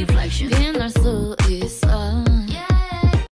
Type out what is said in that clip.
reflection. In our soul